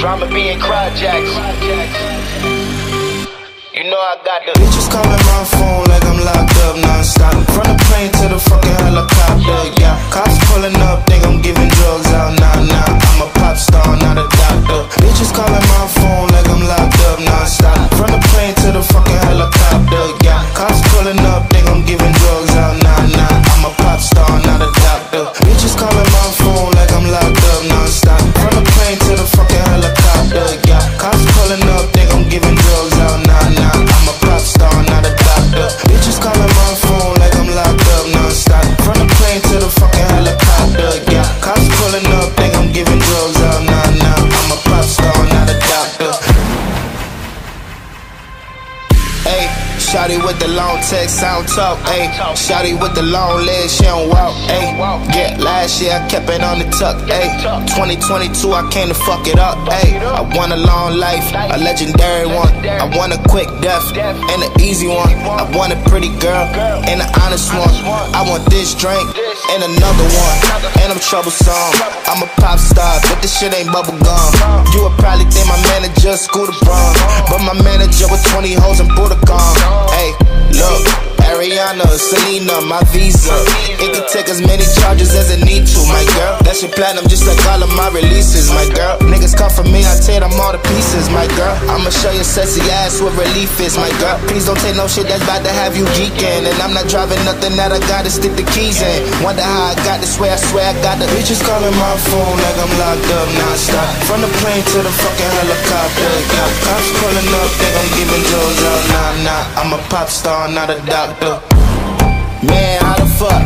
Drama being CryJaxx. You know I got the bitches calling my phone like I'm locked up non-stop. From the plane to the fucking helicopter, yeah. Cops pulling up, think I'm giving drugs out, nah, nah. I'm a pop star, not a doctor. Bitches calling my phone like I'm locked up non-stop. From the plane to the fucking helicopter, yeah. Cops pulling up, think I'm giving drugs out, nah, nah. I'm a pop star, not a doctor. Bitches calling my phone like I'm locked up Shotty with the long text, sound talk, ayy. Shotty with the long legs, she don't walk, ayy. Yeah, last year I kept it on the tuck, ayy. 2022 I came to fuck it up, ayy. I want a long life, a legendary one. I want a quick death and an easy one. I want a pretty girl and an honest one. I want this drink and another one. And I'm troublesome. I'm a pop star, but this shit ain't bubble gum. You would probably think my manager Scooter Braun, but my manager with 20 hoes in Budokan. Look. Selena, my visa. It can take as many charges as it need to, my girl. That shit platinum just like all of my releases, my girl. Niggas come for me, I tear them all to pieces, my girl. I'ma show your sexy ass what relief is, my girl. Please don't take no shit that's about to have you geeking. And I'm not driving nothing that I gotta stick the keys in. Wonder how I got this way, I swear I got the bitches calling my phone like I'm locked up non-stop. From the plane to the fucking helicopter, yeah. Cops pulling up, think I'm giving drugs out, nah, nah. I'm a pop star, not a doctor. Man, how the fuck?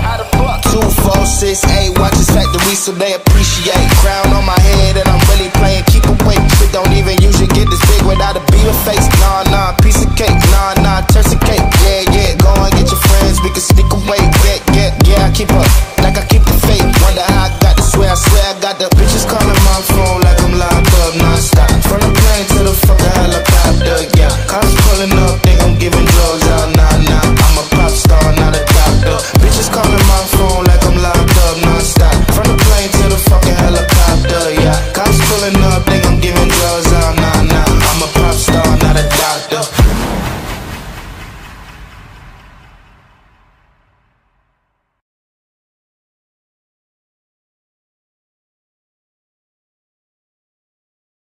Two, four, six, eight, watch this factory so they appreciate. Crown on my head and I'm really playing keep awake. Shit don't even usually get this big without a beaver face. Nah, nah, piece of cake. Nah, nah, turn of cake. Yeah, yeah, go and get your friends, we can sneak away. Yeah, yeah, yeah, I keep up like I keep the faith. Wonder how I got the swear, I swear I got the bitches calling my phone. pulling up, think I'm giving I'm not.